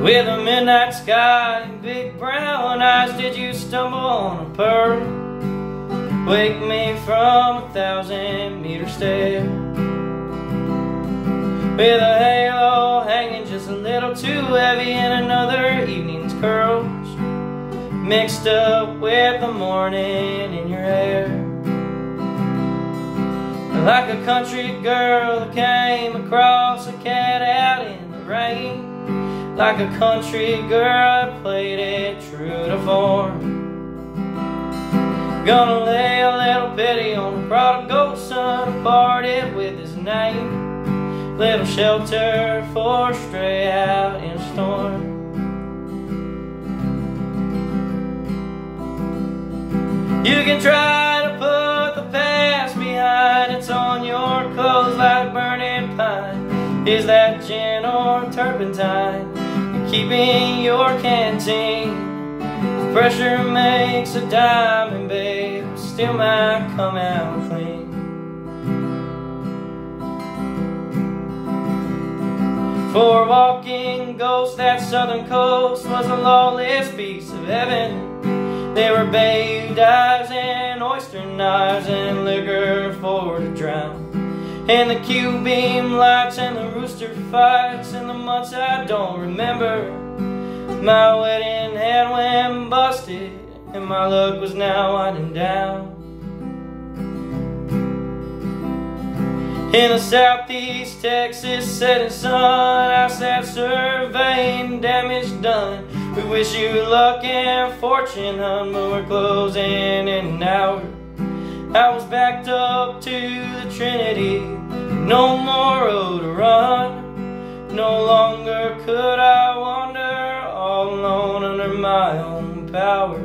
With a midnight sky and big brown eyes Did you stumble on a pearl? Wake me from a thousand meter stare. With a halo hanging just a little too heavy And another evening's curls Mixed up with the morning in your hair. Like a country girl that came across a cat out in the rain like a country girl, I played it true to form. Gonna lay a little pity on the prodigal son parted with his name. Little shelter for stray out in a storm. You can try to put the past behind, it's on your clothes like burning pine. Is that gin or turpentine? Keeping your canteen. Pressure makes a diamond, babe, still might come out clean. For walking ghosts, that southern coast was a lawless piece of heaven. There were bay dives and oyster knives and liquor for to drown. And the Q-beam lights and the fights And the months I don't remember. My wedding had went busted And my luck was now winding down. In the southeast Texas setting sun I sat surveying damage done. We wish you luck and fortune, hun But we're closing in an hour. I was backed up to the Trinity, no more could I wander all alone under my own power.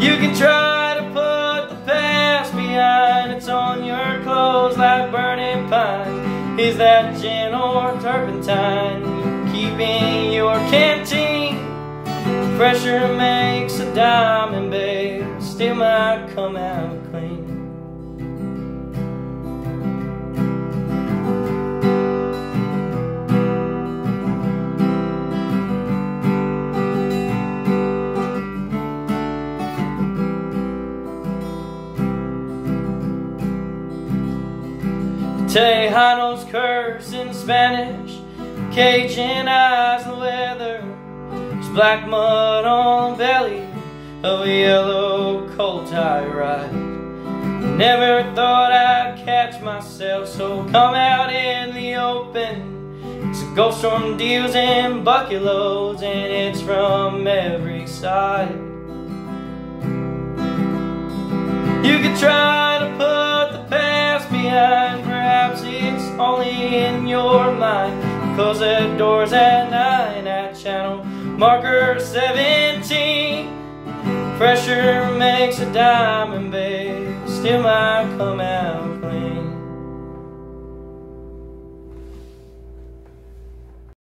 You can try to put the past behind, it's on your clothes like burning pine. Is that gin or turpentine? Keeping your canteen Pressure makes a diamond, babe, still might come out clean. Tejano's curse in Spanish, Cajun eyes and leather black mud on the belly of a yellow coal tie ride. Never thought I'd catch myself, so come out in the open. It's a ghost storm deals in bucket loads, and it's from every side. You could try only in your mind. Close the doors at nine at Channel Marker 17 Pressure makes a diamond, babe. Still might come out